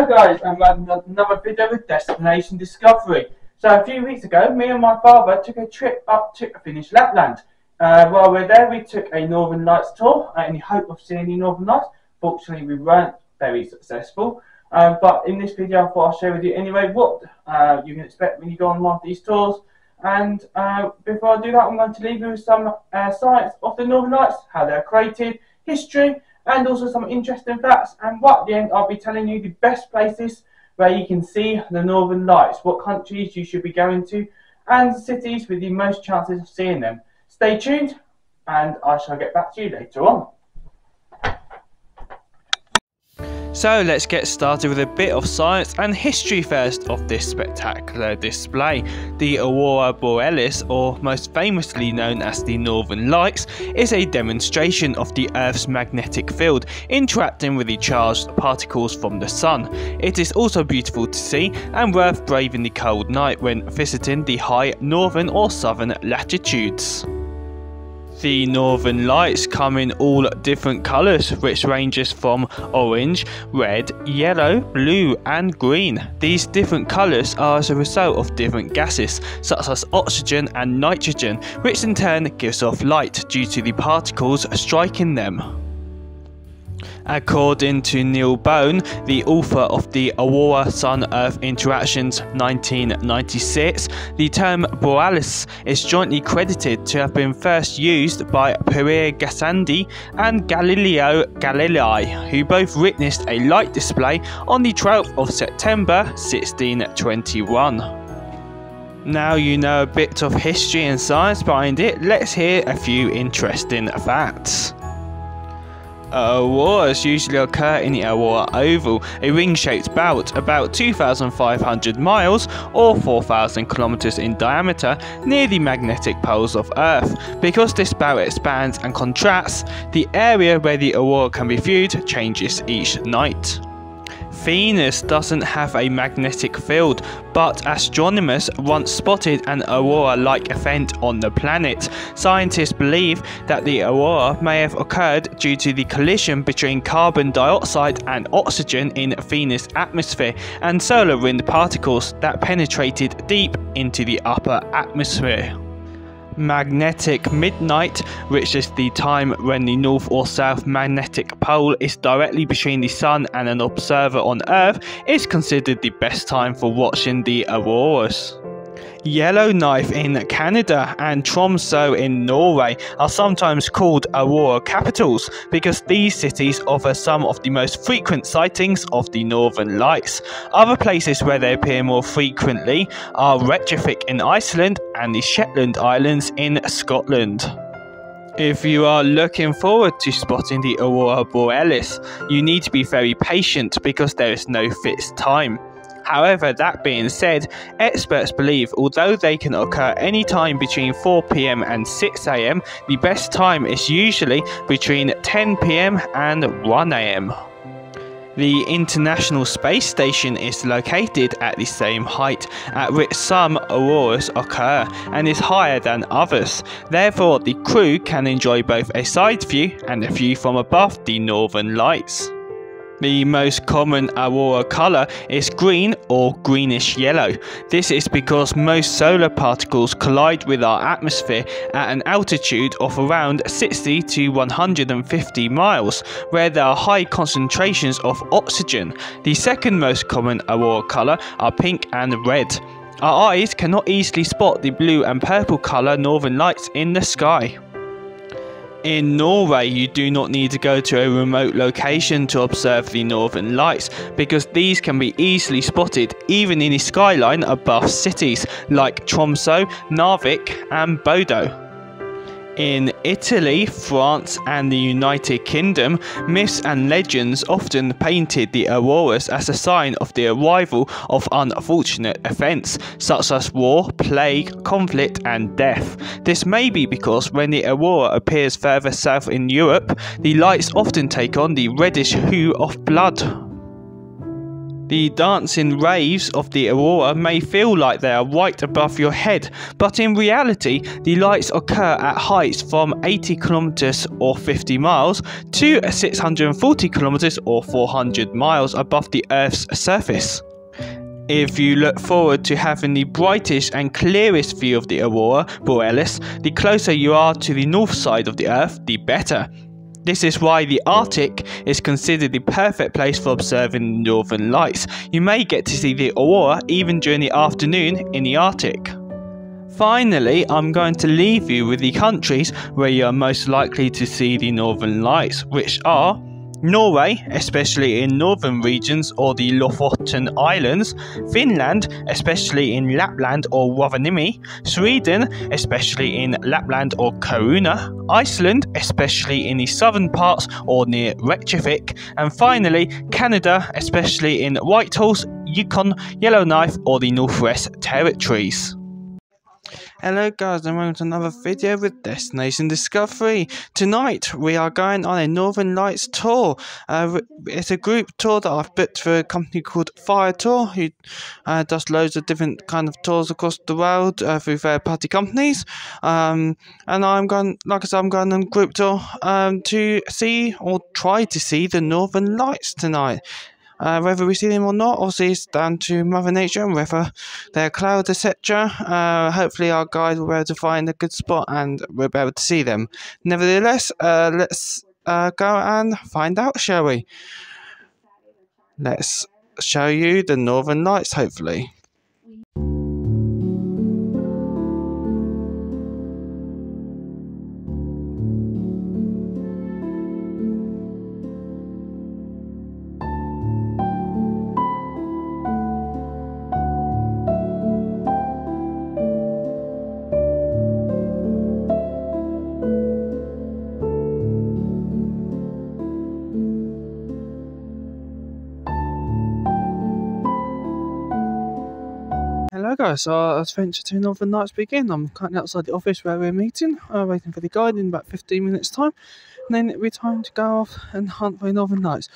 Hello guys, welcome to another video with Destination Discovery. So a few weeks ago, me and my father took a trip up to Finnish Lapland. Uh, while we were there, we took a Northern Lights tour uh, in the hope of seeing the Northern Lights. Fortunately, we weren't very successful. Um, but in this video, I thought I'll share with you anyway what uh, you can expect when you go on one of these tours. And uh, before I do that, I'm going to leave you with some uh, science of the Northern Lights, how they're created, history, and also some interesting facts. And what at the end, I'll be telling you the best places where you can see the Northern Lights, what countries you should be going to, and cities with the most chances of seeing them. Stay tuned, and I shall get back to you later on. So let's get started with a bit of science and history first of this spectacular display. The Aurora Borealis, or most famously known as the Northern Lights, is a demonstration of the Earth's magnetic field interacting with the charged particles from the Sun. It is also beautiful to see and worth braving the cold night when visiting the high northern or southern latitudes. The northern lights come in all different colours, which ranges from orange, red, yellow, blue and green. These different colours are as a result of different gases, such as oxygen and nitrogen, which in turn gives off light due to the particles striking them. According to Neil Bone, the author of the Aurora Sun Earth Interactions 1996, the term borealis is jointly credited to have been first used by Pierre Gassendi and Galileo Galilei, who both witnessed a light display on the 12th of September 1621. Now you know a bit of history and science behind it, let's hear a few interesting facts. Auroras usually occur in the Aurora Oval, a ring-shaped belt about 2,500 miles or 4,000 kilometers in diameter near the magnetic poles of Earth. Because this belt expands and contracts, the area where the aurora can be viewed changes each night. Venus doesn't have a magnetic field, but astronomers once spotted an aurora-like event on the planet. Scientists believe that the aurora may have occurred due to the collision between carbon dioxide and oxygen in Venus' atmosphere and solar wind particles that penetrated deep into the upper atmosphere magnetic midnight, which is the time when the north or south magnetic pole is directly between the sun and an observer on Earth, is considered the best time for watching the auroras. Yellowknife in Canada and Tromsø in Norway are sometimes called Aurora capitals because these cities offer some of the most frequent sightings of the Northern Lights. Other places where they appear more frequently are Reykjavik in Iceland and the Shetland Islands in Scotland. If you are looking forward to spotting the Aurora Borealis, you need to be very patient because there is no fixed time. However, that being said, experts believe although they can occur any time between 4pm and 6am, the best time is usually between 10pm and 1am. The International Space Station is located at the same height at which some auroras occur and is higher than others. Therefore, the crew can enjoy both a side view and a view from above the northern lights. The most common aurora color is green or greenish yellow. This is because most solar particles collide with our atmosphere at an altitude of around 60 to 150 miles, where there are high concentrations of oxygen. The second most common aurora color are pink and red. Our eyes cannot easily spot the blue and purple color northern lights in the sky. In Norway, you do not need to go to a remote location to observe the northern lights because these can be easily spotted even in the skyline above cities like Tromsø, Narvik, and Bodo. In Italy, France, and the United Kingdom, myths and legends often painted the auroras as a sign of the arrival of unfortunate events such as war, plague, conflict, and death. This may be because when the aurora appears further south in Europe, the lights often take on the reddish hue of blood. The dancing rays of the aurora may feel like they are right above your head, but in reality, the lights occur at heights from 80 kilometers or 50 miles to 640 kilometers or 400 miles above the Earth's surface. If you look forward to having the brightest and clearest view of the aurora borealis, the closer you are to the north side of the Earth, the better. This is why the Arctic is considered the perfect place for observing the northern lights. You may get to see the aurora even during the afternoon in the Arctic. Finally, I'm going to leave you with the countries where you are most likely to see the northern lights, which are Norway, especially in northern regions or the Lofoten Islands, Finland, especially in Lapland or Rovaniemi, Sweden, especially in Lapland or Kiruna, Iceland, especially in the southern parts or near Reykjavik, and finally Canada, especially in Whitehorse, Yukon, Yellowknife, or the Northwest Territories. Hello guys and welcome to another video with Destination Discovery. Tonight we are going on a Northern Lights tour. Uh, it's a group tour that I've booked for a company called Viator who uh, does loads of different kind of tours across the world uh, through third party companies. Um, and I'm going, like I said, I'm going on a group tour um, to see or try to see the Northern Lights tonight. Uh, whether we see them or not, obviously, it's down to Mother Nature and whether they're clouds, etc. Uh, hopefully, our guide will be able to find a good spot and we'll be able to see them. Nevertheless, uh, let's uh, go and find out, shall we? Let's show you the Northern Lights, hopefully. Guys, so our adventure to Northern Lights begin. I'm currently outside the office where we're meeting, uh, waiting for the guide in about 15 minutes time. And then it'll be time to go off and hunt for Northern Lights.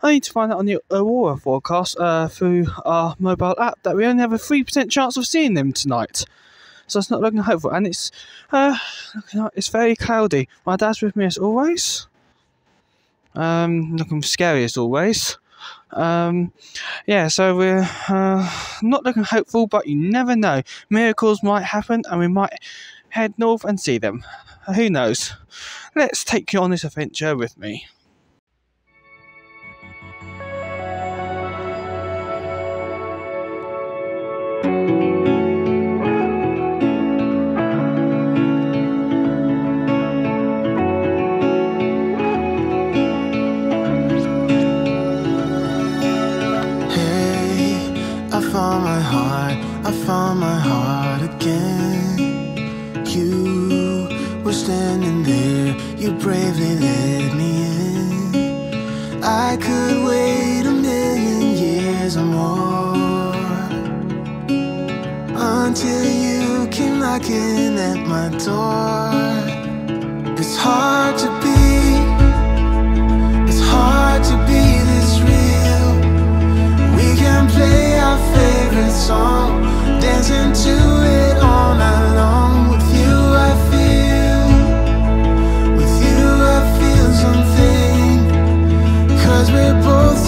I need to find out on the Aurora forecast uh, through our mobile app that we only have a 3% chance of seeing them tonight. So it's not looking hopeful. And it's, uh, it's very cloudy. My dad's with me as always. Um, looking scary as always. Um, yeah, so we're uh, not looking hopeful, but you never know. Miracles might happen, and we might head north and see them. Who knows? Let's take you on this adventure with me. Found my heart again. You were standing there, you bravely let me in. I could wait a million years or more until you came knocking at my door. It's hard to be, it's hard to be this real. We can play our favorite song, dancing to it all night long. With you, I feel, with you, I feel something. Cause we're both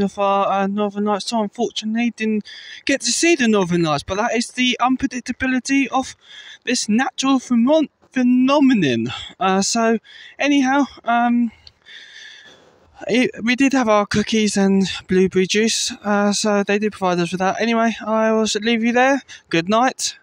of our uh, Northern Lights, so unfortunately didn't get to see the Northern Lights. But that is the unpredictability of this natural phenomenon. Uh, so, anyhow, um, it, we did have our cookies and blueberry juice, uh, so they did provide us with that. Anyway, I will leave you there. Good night.